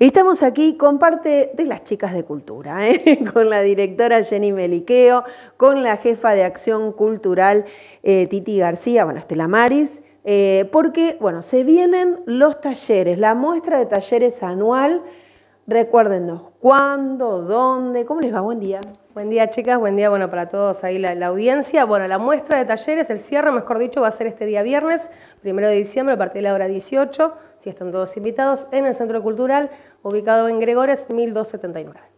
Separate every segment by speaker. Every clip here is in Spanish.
Speaker 1: Estamos aquí con parte de las chicas de cultura, ¿eh? con la directora Jenny Meliqueo, con la jefa de acción cultural eh, Titi García, bueno, Estela Maris, eh, porque, bueno, se vienen los talleres, la muestra de talleres anual. Recuérdenos cuándo, dónde, ¿cómo les va? Buen día.
Speaker 2: Buen día, chicas. Buen día, bueno, para todos ahí la, audiencia. Bueno, la muestra de talleres, el cierre, mejor dicho, va a ser este día viernes, primero de diciembre, a partir de la hora 18, si están todos invitados, en el Centro Cultural, ubicado en Gregores, 1279.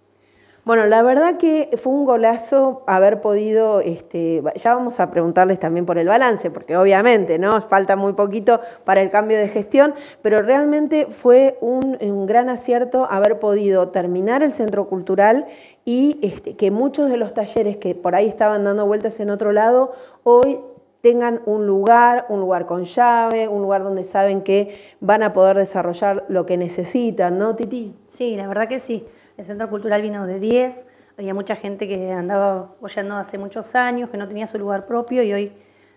Speaker 1: Bueno, la verdad que fue un golazo haber podido, este, ya vamos a preguntarles también por el balance, porque obviamente, ¿no? Falta muy poquito para el cambio de gestión, pero realmente fue un, gran acierto haber podido terminar el centro cultural y este, que muchos de los talleres que por ahí estaban dando vueltas en otro lado, hoy tengan un lugar, un lugar con llave, un lugar donde saben que van a poder desarrollar lo que necesitan, ¿no, Titi?
Speaker 3: Sí, la verdad que sí. El Centro Cultural vino de 10, había mucha gente que andaba oyendo hace muchos años, que no tenía su lugar propio y hoy,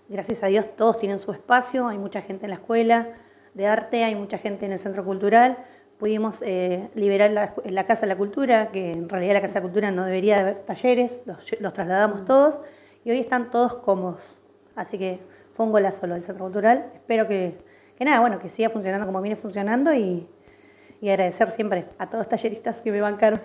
Speaker 3: gracias a Dios, todos tienen su espacio, hay mucha gente en la escuela de arte, hay mucha gente en el Centro Cultural. Pudimos eh, liberar la, Casa de la Cultura, que en realidad la Casa de la Cultura no debería haber talleres, los, trasladamos mm. todos y hoy están todos cómodos. Así que fue un golazo lo del Centro Cultural. Espero que, que nada, bueno, que siga funcionando como viene funcionando y, y agradecer siempre a todos los talleristas que me bancaron.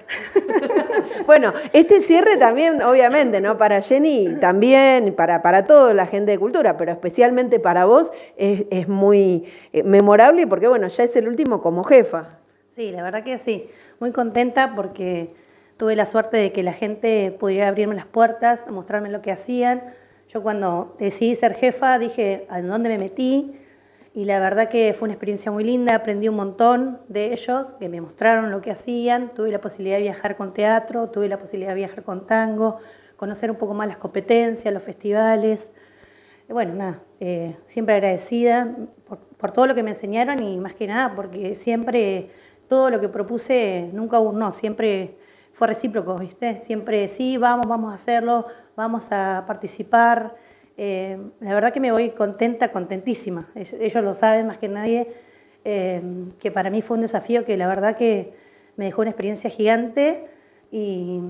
Speaker 1: bueno, este cierre también, obviamente, ¿no? Para Jenny también, para, para toda la gente de cultura, pero especialmente para vos es, muy eh, memorable porque, bueno, ya es el último como jefa.
Speaker 3: Sí, la verdad que sí. Muy contenta porque tuve la suerte de que la gente pudiera abrirme las puertas, mostrarme lo que hacían. Yo cuando decidí ser jefa dije, ¿a dónde me metí? Y la verdad que fue una experiencia muy linda, aprendí un montón de ellos, que me mostraron lo que hacían, tuve la posibilidad de viajar con teatro, tuve la posibilidad de viajar con tango, conocer un poco más las competencias, los festivales. Bueno, nada, eh, siempre agradecida por, todo lo que me enseñaron y más que nada porque siempre todo lo que propuse nunca hubo no, siempre fue recíproco, ¿viste? Siempre sí, vamos, vamos a hacerlo, vamos a participar. Eh, la verdad que me voy contenta, contentísima. Ellos, lo saben más que nadie, eh, que para mí fue un desafío que la verdad que me dejó una experiencia gigante y,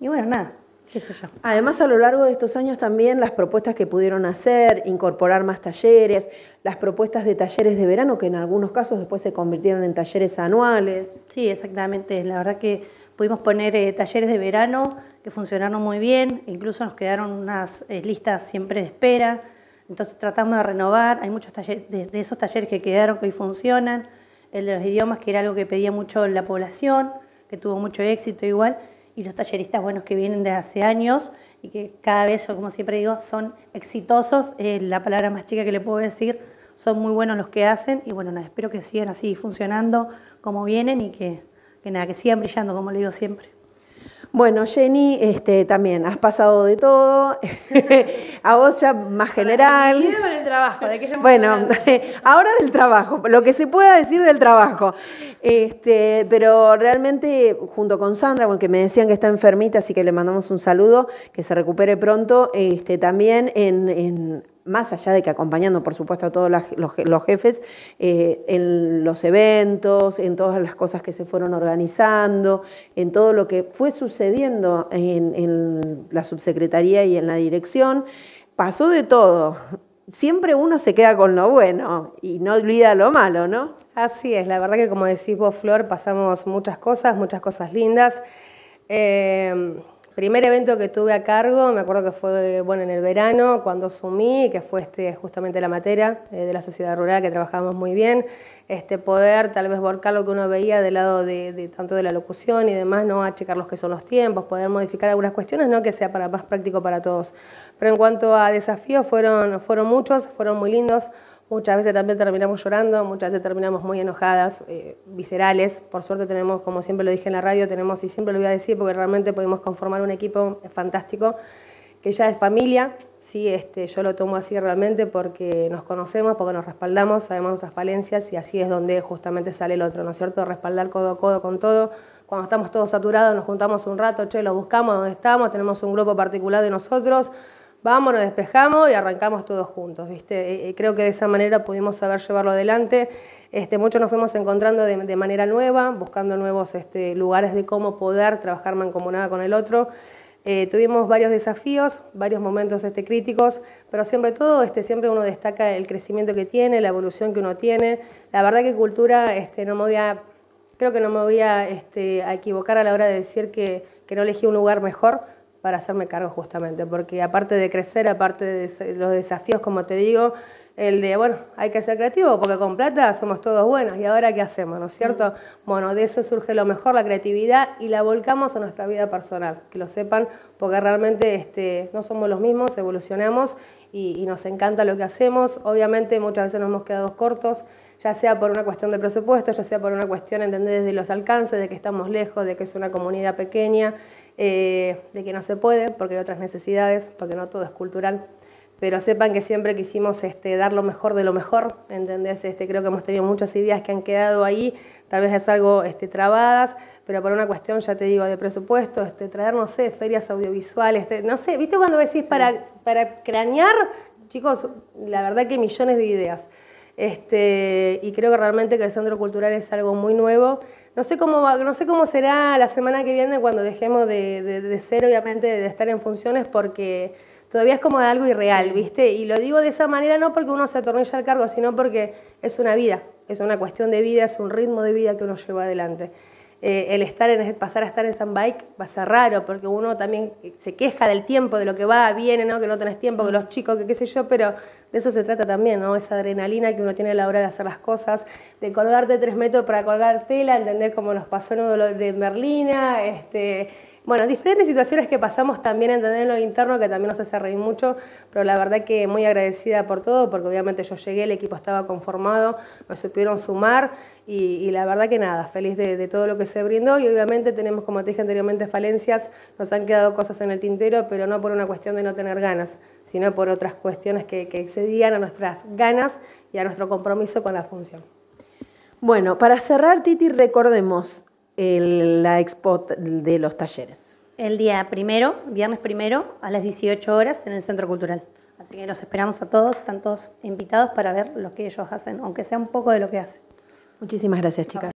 Speaker 3: bueno, nada, qué sé yo.
Speaker 1: Además, a lo largo de estos años también las propuestas que pudieron hacer, incorporar más talleres, las propuestas de talleres de verano que en algunos casos después se convirtieron en talleres anuales.
Speaker 3: Sí, exactamente. La verdad que pudimos poner eh, talleres de verano que funcionaron muy bien, incluso nos quedaron unas eh, listas siempre de espera, entonces tratamos de renovar, hay muchos talleres, de, esos talleres que quedaron que hoy funcionan, el de los idiomas que era algo que pedía mucho la población, que tuvo mucho éxito igual, y los talleristas buenos que vienen de hace años y que cada vez, como siempre digo, son exitosos, eh, la palabra más chica que le puedo decir, son muy buenos los que hacen. Y bueno, nada, espero que sigan así funcionando como vienen y que, que nada, que sigan brillando como le digo siempre.
Speaker 1: Bueno, Jenny, este, también has pasado de todo. a vos ya más general.
Speaker 3: el trabajo, ¿de qué
Speaker 1: Bueno, ahora del trabajo, lo que se pueda decir del trabajo. Este, pero realmente, junto con Sandra, porque me decían que está enfermita, así que le mandamos un saludo, que se recupere pronto. Este, también en más allá de que acompañando, por supuesto, a todos los, jefes, eh, en los eventos, en todas las cosas que se fueron organizando, en todo lo que fue sucediendo en, la subsecretaría y en la dirección, pasó de todo. Siempre uno se queda con lo bueno y no olvida lo malo, ¿no?
Speaker 2: Así es, la verdad que como decís vos, Flor, pasamos muchas cosas, muchas cosas lindas. Eh, primer evento que tuve a cargo, me acuerdo que fue bueno, en el verano, cuando asumí, que fue este, justamente la materia eh, de la sociedad rural, que trabajamos muy bien, este, poder tal vez volcar lo que uno veía del lado de, tanto de la locución y demás, ¿no? a checar los que son los tiempos, poder modificar algunas cuestiones, no que sea para más práctico para todos. Pero en cuanto a desafíos, fueron, fueron muchos, fueron muy lindos. Muchas veces también terminamos llorando, muchas veces terminamos muy enojadas, eh, viscerales. Por suerte tenemos, como siempre lo dije en la radio, tenemos, y siempre lo voy a decir, porque realmente podemos conformar un equipo fantástico, que ya es familia. Sí, este, yo lo tomo así realmente porque nos conocemos, porque nos respaldamos, sabemos nuestras falencias y así es donde justamente sale el otro, ¿no es cierto? Respaldar codo a codo con todo. Cuando estamos todos saturados nos juntamos un rato, che, lo buscamos, dónde estamos, tenemos un grupo particular de nosotros, vamos, nos despejamos y arrancamos todos juntos, ¿viste? creo que de esa manera pudimos saber llevarlo adelante. Este, muchos nos fuimos encontrando de, manera nueva, buscando nuevos este, lugares de cómo poder trabajar mancomunada con el otro. Eh, tuvimos varios desafíos, varios momentos este, críticos, pero siempre todo, este, siempre uno destaca el crecimiento que tiene, la evolución que uno tiene. La verdad que cultura, este, no me voy a, creo que no me voy a, este, a equivocar a la hora de decir que, que no elegí un lugar mejor para hacerme cargo justamente, porque aparte de crecer, aparte de los desafíos, como te digo, el de, bueno, hay que ser creativo porque con plata somos todos buenos. Y ahora qué hacemos, ¿no es cierto? Bueno, de eso surge lo mejor, la creatividad y la volcamos a nuestra vida personal, que lo sepan porque realmente este, no somos los mismos, evolucionamos y, nos encanta lo que hacemos. Obviamente muchas veces nos hemos quedado cortos, ya sea por una cuestión de presupuesto, ya sea por una cuestión, entender desde los alcances, de que estamos lejos, de que es una comunidad pequeña, eh, de que no se puede porque hay otras necesidades, porque no todo es cultural pero sepan que siempre quisimos este, dar lo mejor de lo mejor, ¿entendés? Este, creo que hemos tenido muchas ideas que han quedado ahí, tal vez es algo este, trabadas, pero por una cuestión, ya te digo, de presupuesto, este, traer, no sé, ferias audiovisuales, no sé, ¿viste cuando decís para, para cranear? Chicos, la verdad que millones de ideas. Este, y creo que realmente que el Centro Cultural es algo muy nuevo. No sé cómo, no sé cómo será la semana que viene cuando dejemos de, de, de ser, obviamente, de estar en funciones, porque todavía es como algo irreal, ¿viste? Y lo digo de esa manera no porque uno se atornilla al cargo, sino porque es una vida, es una cuestión de vida, es un ritmo de vida que uno lleva adelante. Eh, el estar en, pasar a estar en stand-by va a ser raro, porque uno también se queja del tiempo, de lo que va, viene, ¿no? que no tenés tiempo, que los chicos, que qué sé yo, pero de eso se trata también, ¿no? esa adrenalina que uno tiene a la hora de hacer las cosas, de colgarte tres metros para colgar tela, entender cómo nos pasó en uno de Merlina, este, bueno, diferentes situaciones que pasamos también, en lo interno, que también nos hace reír mucho, pero la verdad que muy agradecida por todo, porque obviamente yo llegué, el equipo estaba conformado, me supieron sumar y, la verdad que nada, feliz de, todo lo que se brindó y obviamente tenemos, como te dije anteriormente, falencias, nos han quedado cosas en el tintero, pero no por una cuestión de no tener ganas, sino por otras cuestiones que, que excedían a nuestras ganas y a nuestro compromiso con la función.
Speaker 1: Bueno, para cerrar, Titi, recordemos, la expo de los talleres.
Speaker 3: El día primero, viernes primero, a las 18 horas en el Centro Cultural. Así que los esperamos a todos, están todos invitados para ver lo que ellos hacen, aunque sea un poco de lo que hacen.
Speaker 1: Muchísimas gracias, chicas.